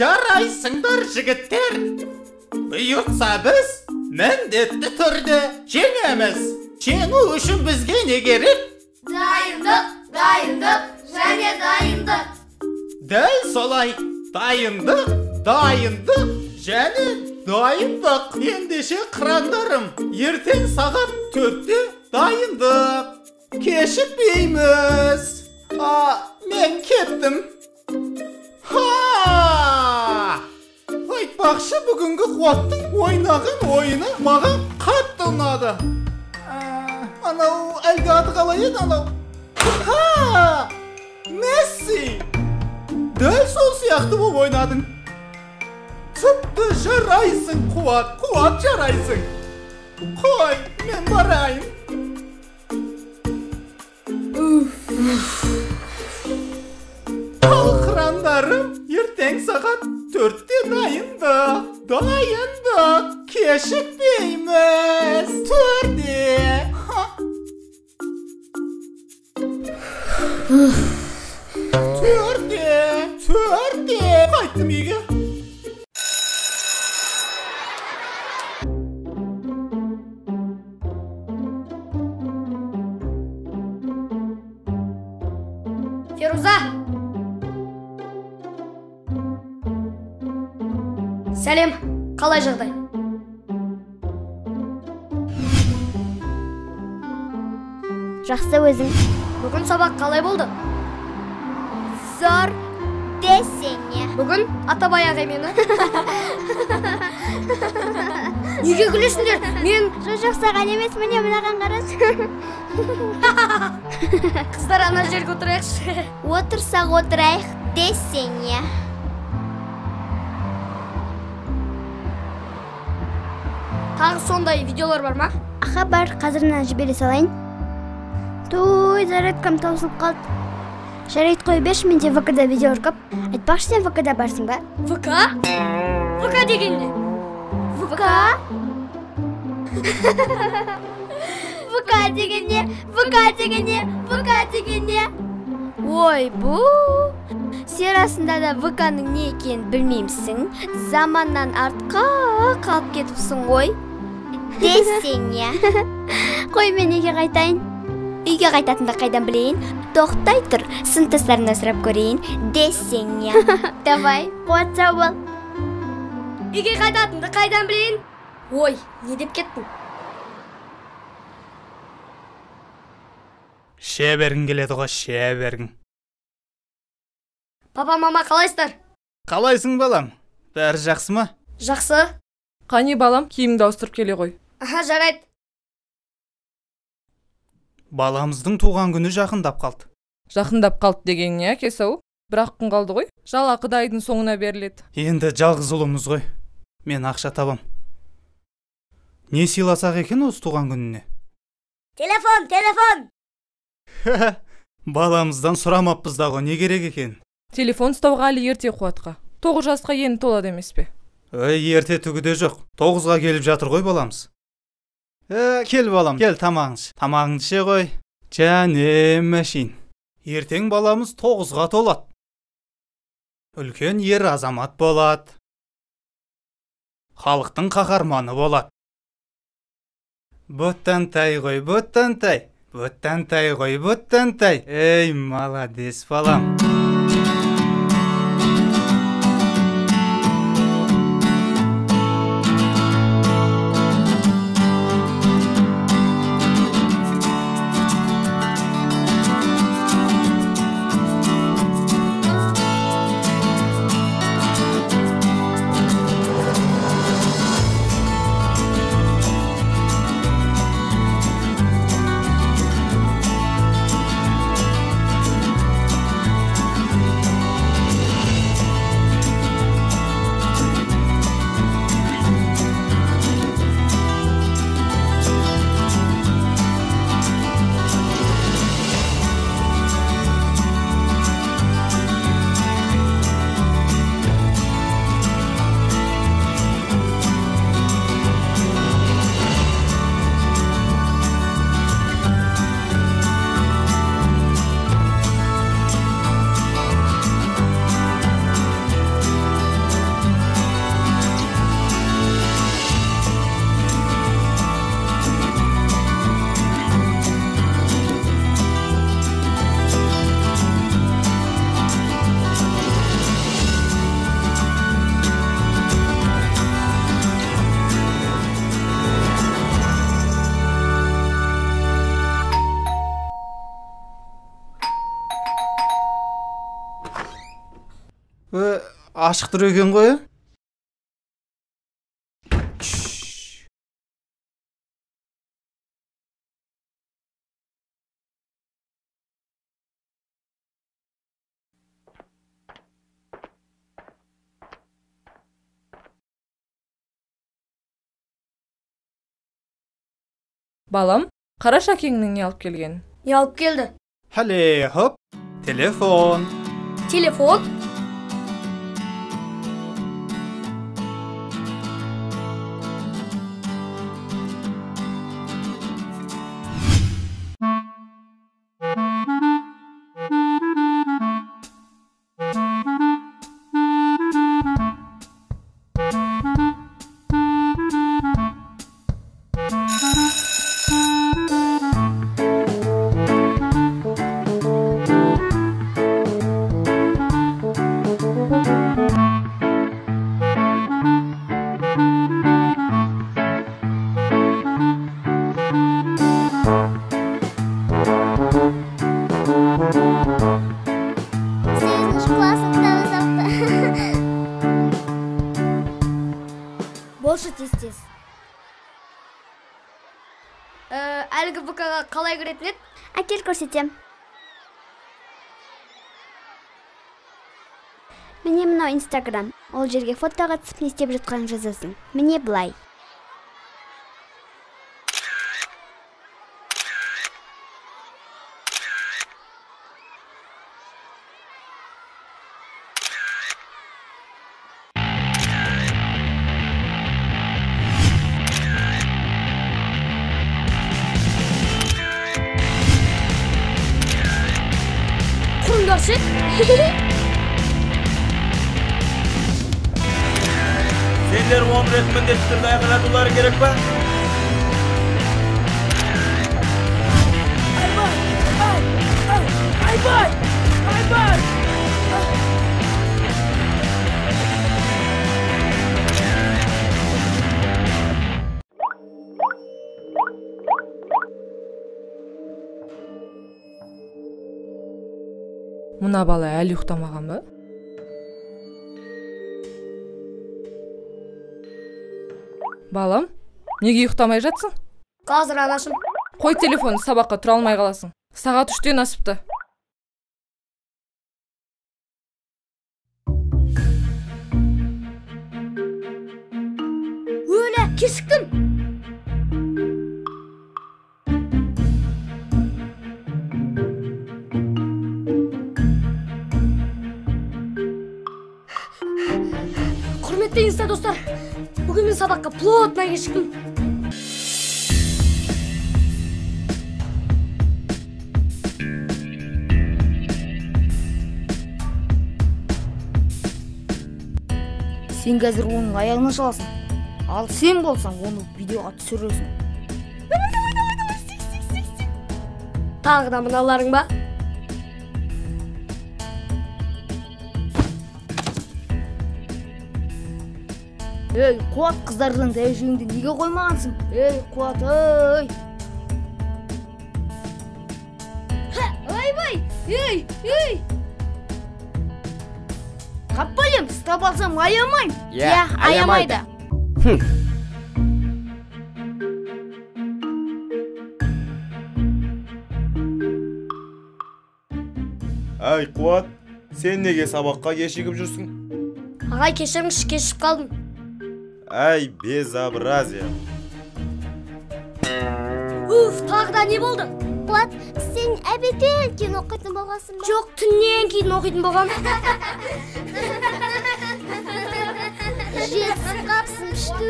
жарайсыңдар жігіттер. Бұйыртса біз міндетті түрде жеңеміз. Жеңу үшін бізге не керек? Дайындық дайындық және дайындық. Дәл солай дайындық дайындық және дайындық. Ендеше қырандарым ертең сағат төртте дайындық. Кешікпейміз. А мен кеттім. Ха! Айтпақшы бүгінгі қуаттың ойнаған ойыны маған қатты ұнады. Анау әлгі аты қалай еді анау? Ха! Месси! Дәл сол сияқты болып ойнадың. Тіпті жарайсың қуат қуат жарайсың. Қой мен барайын. Ал қырандарым ертең сағат төртте дайындық дайындық кешікпейміз төрде Ха. төрде төрде қайттым үйге феруза сәлем қалай жағдай? Жақсы өзің. Бүгін сабақ қалай болды? Зор десеңе. Бүгін атабай ағай мені. Неге күлесіңдер? Мен жоқ жоқ саған емес міне мынаған қарашы. Қыздар ана жерге отырайықшы. Отырсақ отырайық десеңе. Тағы сондай видеолар бар ма аха бар қазір мына жібере салайын той зарядкам таусылып қалды жарайды қоя берші менде вк да видеолар көп айтпақшы сен вк да барсың ба вк вк деген не вк вк деген не вк деген не вк деген не ой бұ сен расында да вк ның не екенін білмеймісің заманнан артқа қалып кетіпсің ғой десеңе қой мен неге қайтайын? Үйге қайтатынды қайдан білейін? Тоқтай тұр сыныптастарымнан сұрап көрейін. Десеңе давай. Қуатса бол үйге қайтатынды қайдан білейін? Ой не деп кеттің? Ше бергің келеді ғой ше бергің папа мама қалайсыздар? Қалайсың балам? Бәрі жақсы ма? Жақсы. Қане балам киіміңді ауыстырып келе ғой. Аха жарайды. Баламыздың туған күні жақындап қалды. Жақындап қалды деген не әкесі ау бір ақ күн қалды ғой. Жалақы да айдың соңына беріледі. Енді жалғыз ұлымыз ғой. Мен ақша табам. Не сыйласақ екен осы туған күніне? Телефон телефон! Баламыздан сұрамаппыз да ғой не керек екен? Телефон ұстауға әлі ерте қуатқа. Тоғыз жасқа енді толады емес пе? Ой ерте түгі де жоқ. Тоғызға келіп жатыр ғой баламыз. Ә, кел балам кел тамағыңды іш тамағыңды іше ғой және мәшин ертең баламыз тоғызға толады. Үлкен ер азамат болады. Халықтың қаһарманы болады. Бұттантай ғой бұттантай бұттантай ғой бұттантай ей молодец балам. Ашық тұр екен ғой ә? Балам қараш әкеңнің не алып келгенін не алып келді Хәле, хоп, телефон. телефон көрсетем міне мынау инстаграм. Ол жерге фотоға түсіп не істеп жатқанын жазасың. Міне былай. Мына бала әлі ұйықтамаған ба? Балам неге ұйықтамай жатсың? Қазір анашым қой телефонды сабаққа тұра алмай қаласың. Сағат үштен асыпты өлә кешіктім сабаққа плотно кешіктім сен қазір оның аяғына шаласың ал сен болсаң оны видеоға түсіресің. Тағы да мыналарың ба? Ей қуат қыздардың дәйжеңді неге қоймағансың ей қуат ей ойбай ей ей бәлем ұстап алсам аямаймын Иә, аямайды. Әй қуат сен неге сабаққа кешігіп жүрсің ағай кешіріңізші кешігіп қалдым әй безобразие уф тағы да не болды қуат сен әбетен кейін оқитын болғансың ба жоқ түннен кейін оқитын болғам жетісіп қапсың что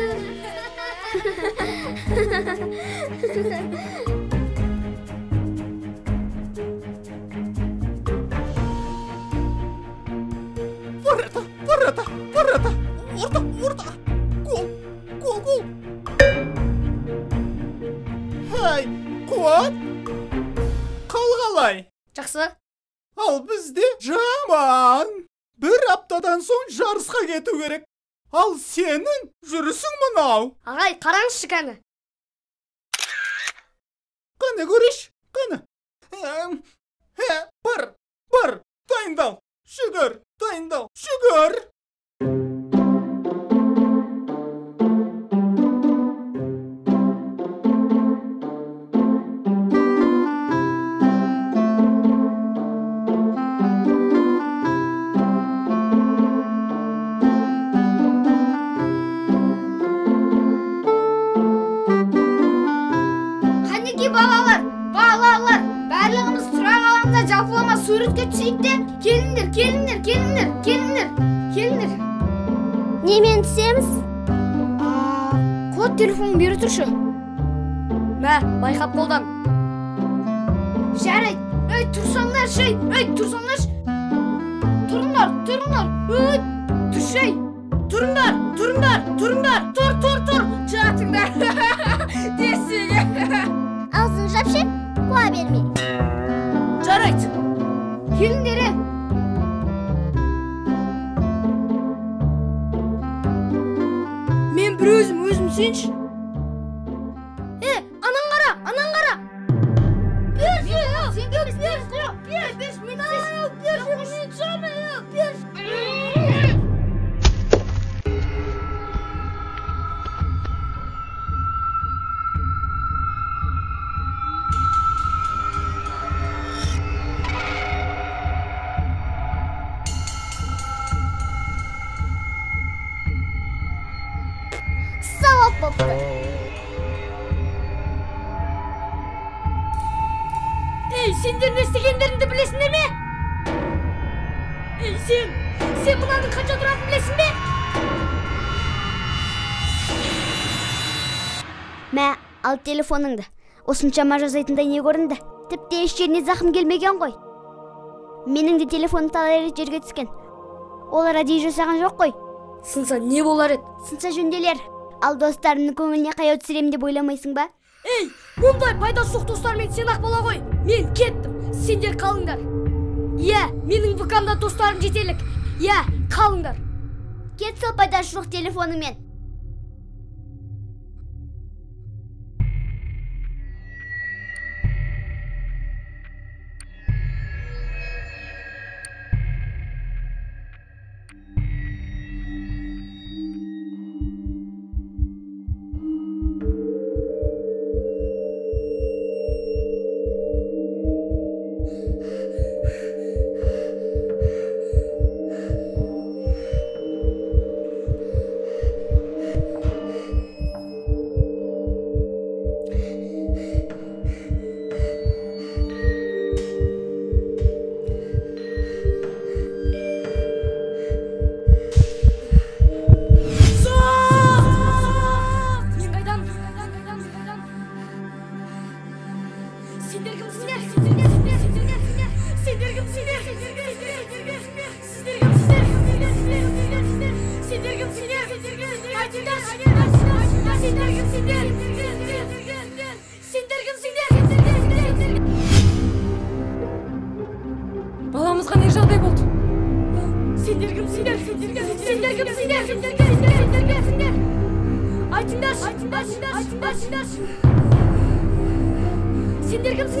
Пората, пората, пората. Орта, орта. Гол, гол, гол. Ай, қуат. Қал қалай? жақсы Ал бізде жаман. Бір аптадан соң жарысқа кету керек. Ал сенің жүрісің мынау. ағай қараңызшы кәні қане. Әм, Ә, бар, бар, дайындал. Шүгір, дайындал, шүгір. Жалпылама суретке түсейік те келіңдер келіңдер келіңдер келіңдер келіңдер немен түсеміз қуат телефонын бере тұршы мә байқап қолдан жарайды ей тұрсаңдаршы ей тұрсаңдаршы тұрыңдар тұрыңдар ей тұршы ей тұрыңдар тұрыңдар тұрыңдар тұр тұр тұр жатыңдар десеге аузың жапшы қуа берме жарайды келіңдер мен бір өзім өзім сенші сен? Сен мынаның қанша тұратынын білесің бе? Мә ал телефоныңды. Осыншама жасайтындай не көрінді тіпті еш жеріне зақым келмеген ғой. Менің де телефоным талай рет жерге түскен. Олар әдейі жасаған жоқ қой. Сынса не болар еді? Сынса жөнделер. Ал достарымның көңіліне қаяу түсіремін деп ойламайсың ба? Ей мұндай пайдасы жоқ достармен сен ақ бола ғой. Мен кеттім. Сендер қалыңдар. Иә менің вкмда достарым жетерлік иә қалыңдар кет пайдасы жоқ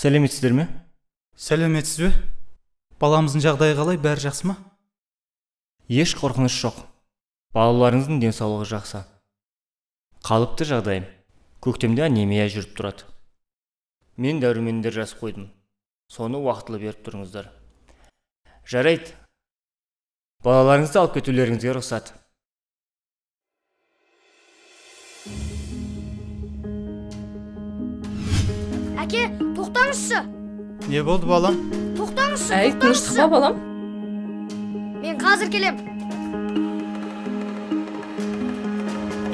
сәлеметсіздер ме? Сәлеметсіз бе? Баламыздың жағдайы қалай, бәрі жақсы ма? еш қорқыныш жоқ. Балаларыңыздың денсаулығы жақсы. Қалыпты жағдайым. Көктемде анемия жүріп тұрады. Мен дәрумендер жазып қойдым. Соны уақытылы беріп тұрыңыздар. Жарайды. Балаларыңызды алып кетулеріңізге рұқсат. Әке тоқтаңызшы. Не болды балам? тоқтаңызшы әй тыныштық па балам. Мен қазір келем.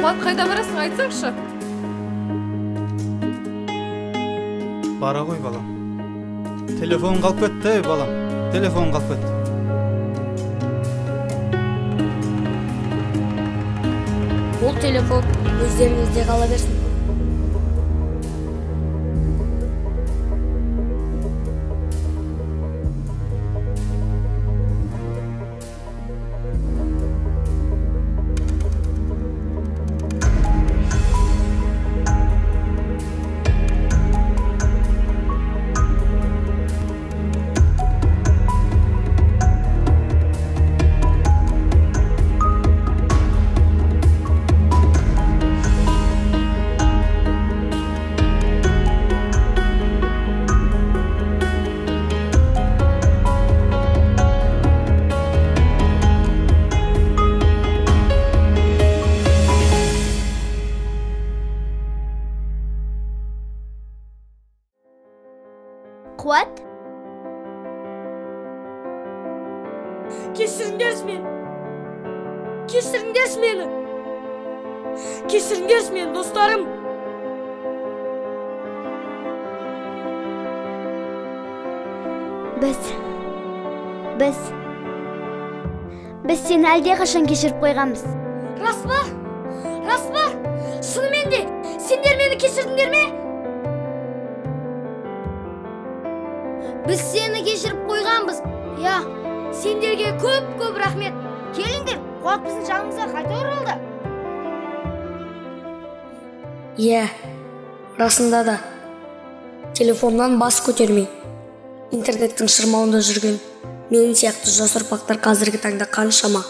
Қуат қайда барасың айтсаңшы. Бара ғой балам. Телефон қалып кетті ей балам. Телефон қалып кетті. Бұл телефон. Өздеріңізде қала берсін. Біз біз біз сені әлдеқашан кешіріп қойғанбыз. Рас па? Рас па? Шынымен де сендер мені кешірдіңдер ме? Біз сені кешіріп қойғанбыз. Иә сендерге көп көп рахмет. Келіңдер қуат біздің жанымызға қайта оралды. Иә расында да. Телефоннан бас көтермей. Интернеттің шырмауында жүрген мен сияқты жас ұрпақтар қазіргі таңда қаншама.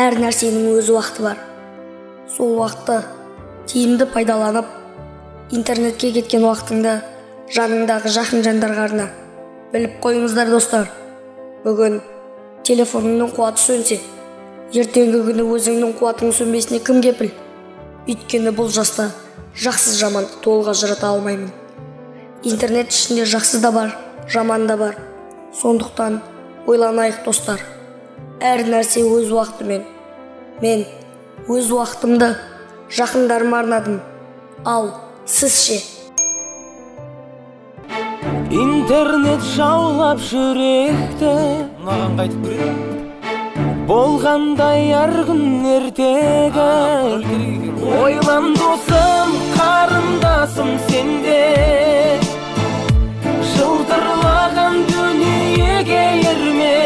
Әр нәрсенің өз уақыты бар. Сол уақытты тиімді пайдаланып интернетке кеткен уақытыңды жаныңдағы жақын жандарға арна. Біліп қойыңыздар достар. Бүгін телефоныңның қуаты сөнсе ертеңгі күні өзіңнің қуатың сөнбесіне кім кепіл? Өйткені бұл жаста жақсы жаманды толық ажырата алмаймын. Интернет ішінде жақсы да бар. Жаман да бар. Сондықтан ойланайық достар. Әр нәрсе өз уақытымен. Мен өз уақытымды жақындарыма арнадым. Ал сіз ше? Интернет жаулап жүректі. Мынаған қайтып кіреді. Болғандай әр күн ертегі. Ойлан досым қарындасым сенде. Дүниеге ерме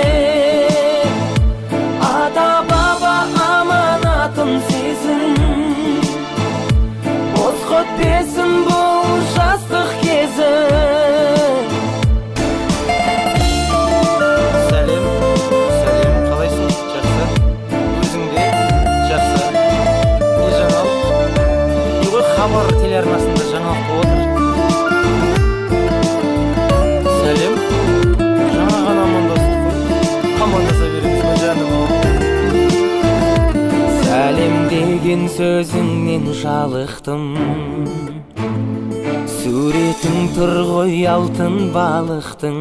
ата баба аманатын сезін бос өтпесін бұл жастық кезі сәлем сәлем қалайсың жақсы өзің де жақсы не жаңалық хабар телеарнасында жаңалық болып деген сөзіңнен жалықтым суретің тұр ғой алтын балықтың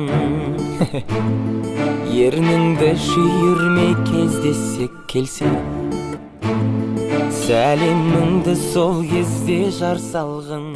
ерніңді шүйірмей кездессек келсе сәлеміңді сол кезде жар салғын